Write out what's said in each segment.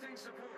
Enlisting support.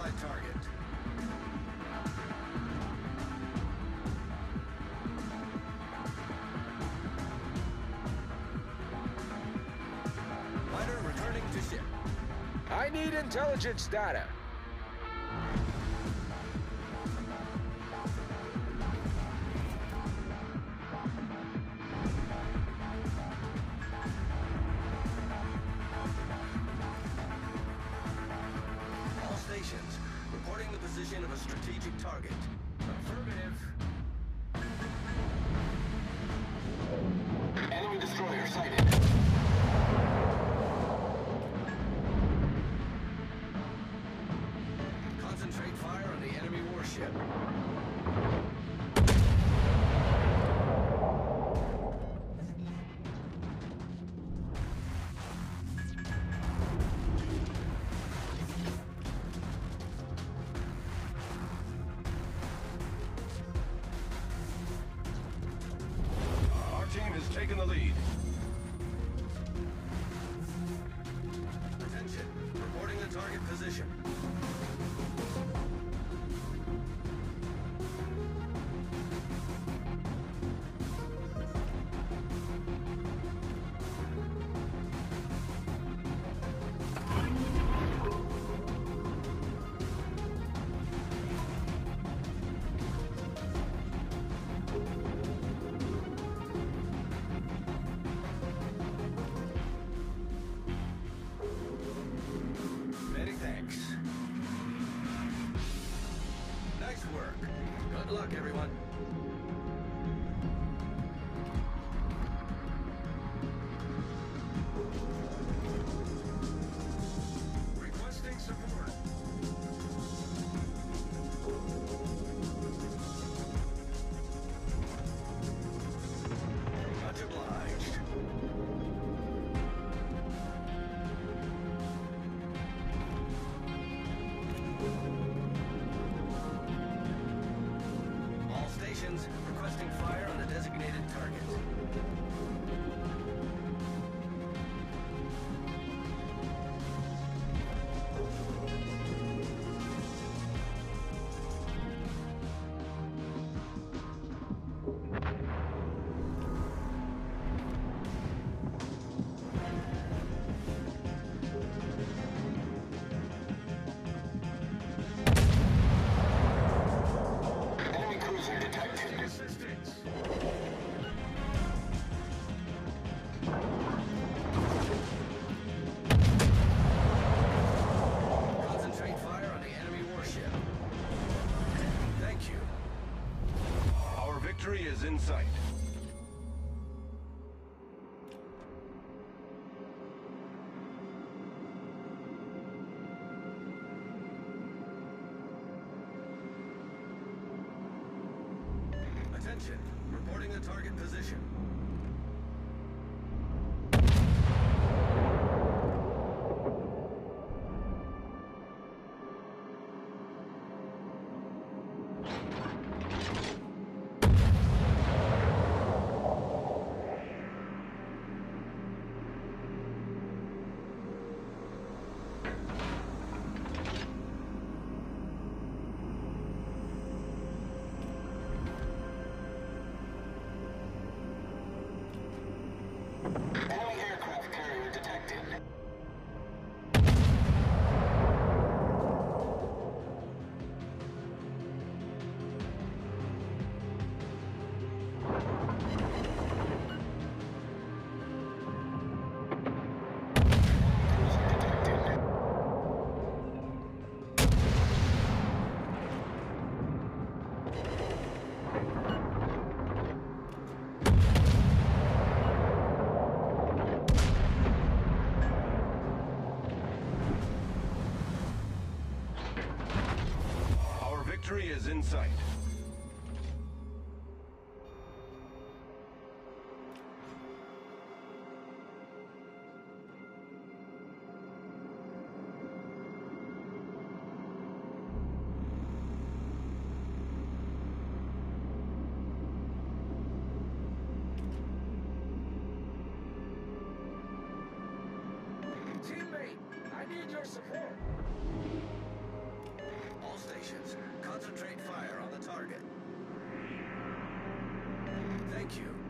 Satellite target. Returning to ship. I need intelligence data. of a strategic target. In the lead. luck, everyone. site. Attention. inside. target. Thank you.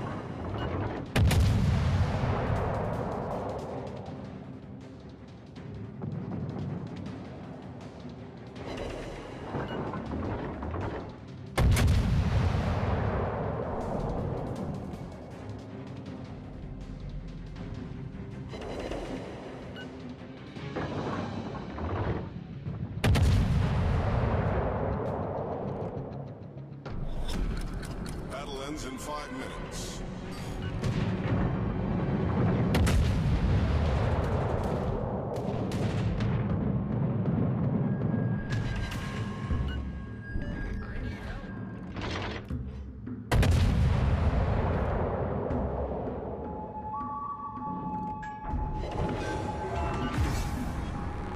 five minutes.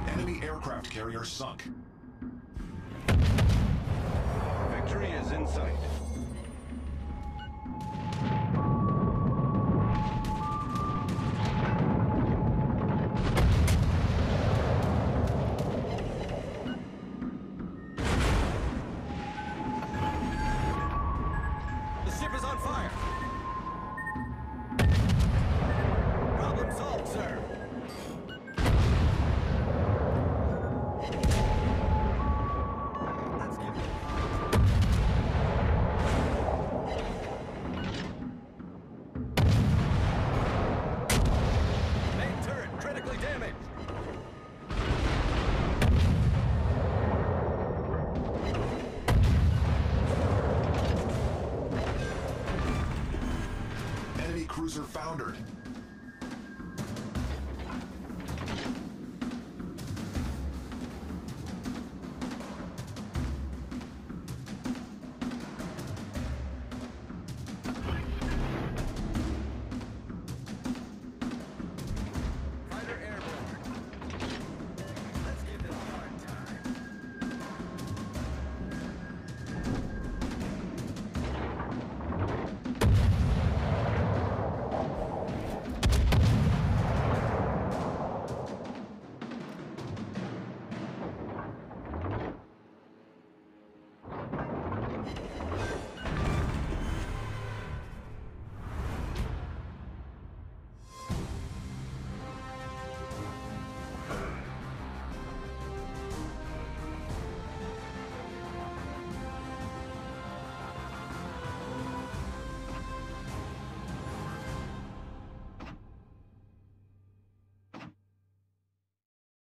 Enemy aircraft carrier sunk. Victory is in sight.